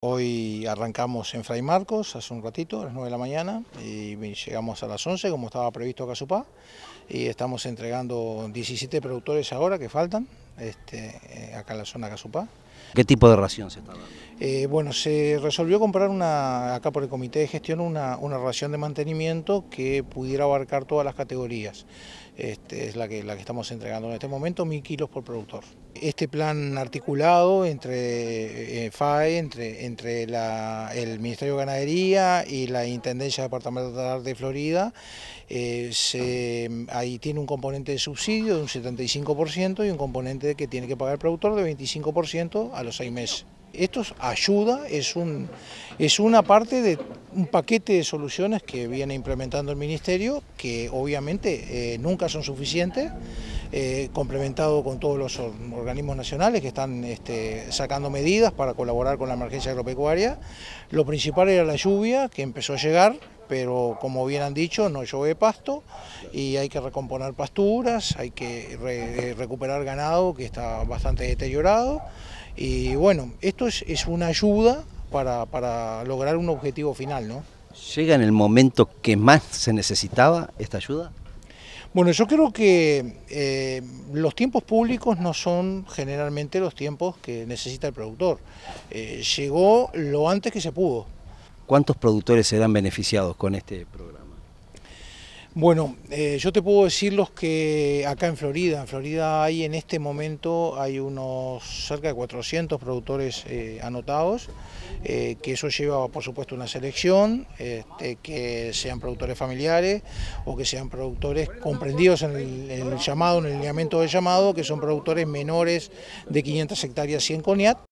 Hoy arrancamos en Fray Marcos hace un ratito, a las 9 de la mañana, y llegamos a las 11 como estaba previsto a Casupá, y estamos entregando 17 productores ahora que faltan, este, eh, acá en la zona de Casupá. ¿Qué tipo de ración se está dando? Eh, bueno, se resolvió comprar una, acá por el comité de gestión una, una ración de mantenimiento que pudiera abarcar todas las categorías. Este, es la que, la que estamos entregando en este momento, mil kilos por productor. Este plan articulado entre eh, FAE, entre, entre el Ministerio de Ganadería y la Intendencia Departamental de Florida, eh, se, ahí tiene un componente de subsidio de un 75% y un componente que tiene que pagar el productor de 25% a los seis meses. Esto ayuda, es, un, es una parte de un paquete de soluciones que viene implementando el Ministerio, que obviamente eh, nunca son suficientes, eh, complementado con todos los organismos nacionales que están este, sacando medidas para colaborar con la emergencia agropecuaria. Lo principal era la lluvia, que empezó a llegar, pero como bien han dicho, no llueve pasto y hay que recomponer pasturas, hay que recuperar ganado que está bastante deteriorado. Y bueno, esto es, una ayuda para, lograr un objetivo final. ¿no? ¿Llega en el momento que más se necesitaba esta ayuda? Bueno, yo creo que eh, los tiempos públicos no son generalmente los tiempos que necesita el productor. Eh, llegó lo antes que se pudo. ¿Cuántos productores serán beneficiados con este programa? Bueno, eh, yo te puedo decir los que acá en Florida, en Florida hay en este momento hay unos cerca de 400 productores eh, anotados, eh, que eso lleva por supuesto una selección, este, que sean productores familiares o que sean productores comprendidos en el, llamado, en el lineamiento del llamado, que son productores menores de 500 hectáreas y en CONIAT.